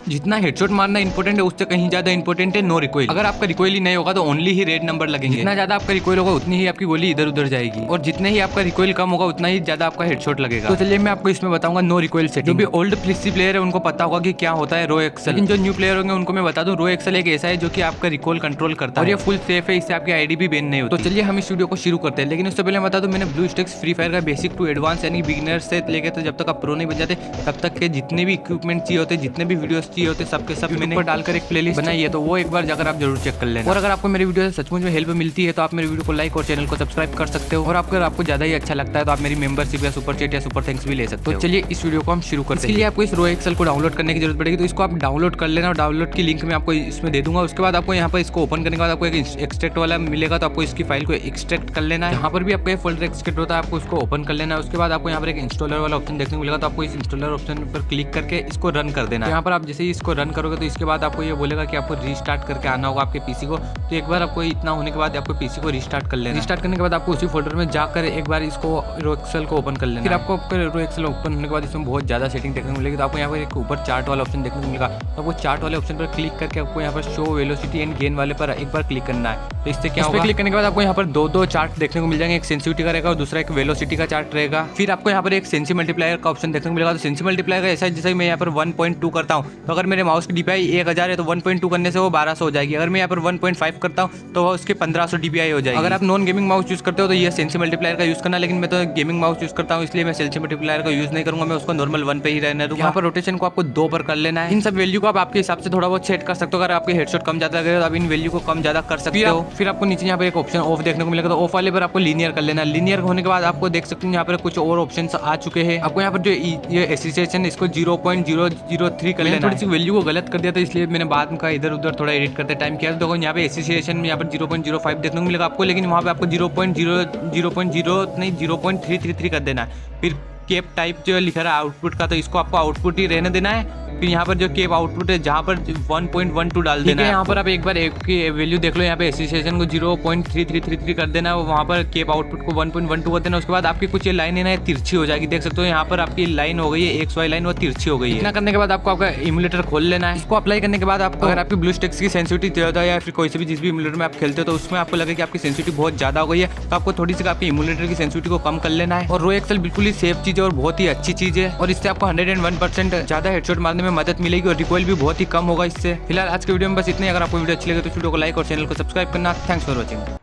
जितना हेडशॉट मारना इंपॉर्टेंट है उससे कहीं ज़्यादा इंपॉर्टेंट है नो रिकॉइल अगर आपका रिकॉइल ही नहीं होगा तो ओनली ही रेड नंबर लगेंगे। जितना ज़्यादा आपका रिकॉइल होगा उतनी ही आपकी गोली इधर उधर जाएगी। और जितने ही आपका रिकॉइल कम होगा उतना ही ज़्यादा आपका हेडशॉट लगेगा। तो चलिए मैं आपको इसमें बताऊँगा नो रिकॉइल सेटिंग जो भी ओल्ड प्लिसी प्लेयर है उनको पता होगा कि क्या होता है रो एक्सल लेकिन जो न्यू प्लेयर होंगे उनको मैं बता दूँ रो एक्सल एक ऐसा है जो कि आपका रिकॉल कंट्रोल करता है। और ये फुल सेफ़ है इससे आपकी आईडी भी बैन नहीं होती। तो चलिए हम इस वीडियो को शुरू करते हैं। लेकिन उससे पहले बता दूँ मैंने ब्लू स्टेक्स फ्री फायर का बेसिक टू एडवांस यानी बिगिनर से लेकर तो जब तक आप प्रो नहीं बन जाते तब तक के जितने भी इक्विपमेंट चाहिए होते जितने भी वीडियोस चाहिए होते सबके सब मैंने डालकर एक प्लेलिस्ट बनाई है तो वो एक बार जाकर आप ज़रूर चेक कर लेना। और अगर आपको मेरी वीडियो से सचमुच में हेल्प मिलती है तो आप मेरी वीडियो को लाइक और चैनल को सब्सक्राइब कर सकते हो। और अगर आपको ज़्यादा ही अच्छा लगता है तो आप मेरी मेंबरशिप या सुपर चेट या सुपर थैंक्स भी ले सकते हो। तो चलिए इस वीडियो को हम शुरू करते हैं। इसलिए आपको इस रो एक्सल को डाउनलोड करने की ज़रूरत पड़ेगी तो इसको आप डाउनलोड कर लेना और डाउनलोड की लिंक मैं आपको इसमें दे दूँगा। उसके बाद आपको यहाँ पर इसको ओपन करने के बाद आपको एक एक्सट्रैक्ट वाला मिलेगा तो आपको इसकी फ़ाइल को एक्सट्रैक्ट कर लेना है। यहाँ पर भी आपको फोल्डर एक्सट्रैक्ट होता है आपको उसको ओपन कर लेना है। उसके बाद आपको यहाँ पर एक इंस्टॉलर वाला ऑप्शन देखने को मिलेगा तो आपको इस इंस्टॉलर ऑप्शन पर क्लिक करके इसको रन कर देना यहाँ पर आप जैसे ही इसको रन करोगे तो इसके बाद आपको ये बोलेगा कि आपको रीस्टार्ट करके आना होगा आपके पीसी को। तो एक बार आपको इतना होने के बाद आपको पीसी को रिस्टार्ट कर लेना। रीस्टार्ट करने के बाद आपको उसी फोल्डर में जाकर एक बार इसको रोक्सल को ओपन कर लेना। फिर आपको रोक्सल ओपन होने के बाद इसमें बहुत ज़्यादा सेटिंग देखने को मिलेगी। तो आपको यहाँ पर एक ऊपर चार्ट वाला ऑप्शन देखने को मिलेगा। तो आपको चार्ट वाले ऑप्शन पर क्लिक करके आपको यहाँ पर शो वेलोसिटी एंड गेन वाले पर एक बार क्लिक करना है। तो इससे क्या होगा? क्लिक करने के बाद आपको यहाँ पर दो दो चार्ट देखने को मिल जाएँगे। एक सेंसिटिविटी का रहेगा और दूसरा एक वेलोसिटी का चार्ट रहेगा। फिर आपको यहाँ पर एक सेंसी मल्टीप्लायर का ऑप्शन देखने को मिलेगा। तो सेंसी मल्टीप्लायर का ऐसा जैसे मैं यहाँ पर वन करता हूँ। तो अगर मेरे माउस की डीपीआई एक हज़ार है तो वन करने से वो बारह हो जाएगी। अगर मैं यहाँ पर वन करता हूँ तो वो उसके पंद्रह सौ हो जाएगी। अगर आप नॉन गेमिंग माउस यूज़ करते हो तो ये सेंसी मल्टीप्लायर का यूज़ करना लेकिन मैं तो गेमिंग माउस यूज़ करता हूँ इसलिए मैं सेंसी मल्टीप्लायर का यूज़ नहीं करूँगा मैं उसको नॉर्मल वन पे ही रहने दूँगा। यहाँ पर रोटेशन को आपको दो पर कर लेना है। इन सब वैल्यू को आप आपके हिसाब से थोड़ा बहुत सेट कर सकते हो। अगर आपके हेडशॉट कम ज़्यादा लगे तो आप इन वैल्यू को कम ज़्यादा कर सकते हो। फिर आपको नीचे यहाँ पर एक ऑप्शन ऑफ़ देखने को मिलेगा तो ऑफ़ वाले पर आपको लीनियर कर लेना लीनियर होने के बाद आपको देख सकते हो यहाँ पर कुछ और ऑप्शन आ चुके हैं। आपको यहाँ पर जो ये एसोसिएशन इसको zero point zero zero three कर लेना थोड़ी की वैल्यू को गलत कर दिया था, इसलिए मैंने बाद में इधर उधर थोड़ा एडिट करते टाइम किया तो यहाँ पे एसोसिएशन में यहाँ पर ज़ीरो पॉइंट ज़ीरो फाइव देखने को मिलेगा आपको, लेकिन वहाँ पे आपको zero point zero zero point zero नहीं zero point three three three कर देना है। फिर केप टाइप जो लिखा रहा है आउटपुट का तो इसको आपको आउटपुट ही रहने देना है। फिर यहाँ पर जो केप आउटपुट है जहाँ पर 1.12 डाल देना है यहाँ पर आप एक बार एक की वैल्यू देख लो यहाँ पे एसोसिएशन को 0.3333 कर देना है वहाँ पर केप आउटपुट को 1.12 कर देना उसके बाद आपकी कुछ ये लाइन है ना तिरछी हो जाएगी। देख सकते हो यहाँ पर आपकी लाइन हो गई है एक वाई लाइन वो तिरछी हो गई है। इतना करने के बाद आपको आपका इमुलेटर खोल लेना है। इसको अप्लाई करने के बाद आपको अगर आपकी ब्लू स्टेक्स की सेंसिटिविटी ज़्यादा या फिर कोई से भी जिस भी इमुलेटर में आप खेलते हो तो उसमें आपको लगे कि आपकी सेंसिटिविटी बहुत ज़्यादा हो गई है तो आपको थोड़ी सी आपकी इमुलेटर की सेंसिटिविटी को कम कर लेना है। और रो एक्सल बिल्कुल ही सेफ़ चीज़ है और बहुत ही अच्छी चीज़ है। और इससे आपको हंड्रेड एंड वन परसेंट ज़्यादा हेडशॉट मारने में मदद मिलेगी और रिकॉइल भी बहुत ही कम होगा इससे। फ़िलहाल आज के वीडियो में बस इतने अगर आपको वीडियो अच्छी लगे तो वीडियो को लाइक और चैनल को सब्सक्राइब करना। Thanks for watching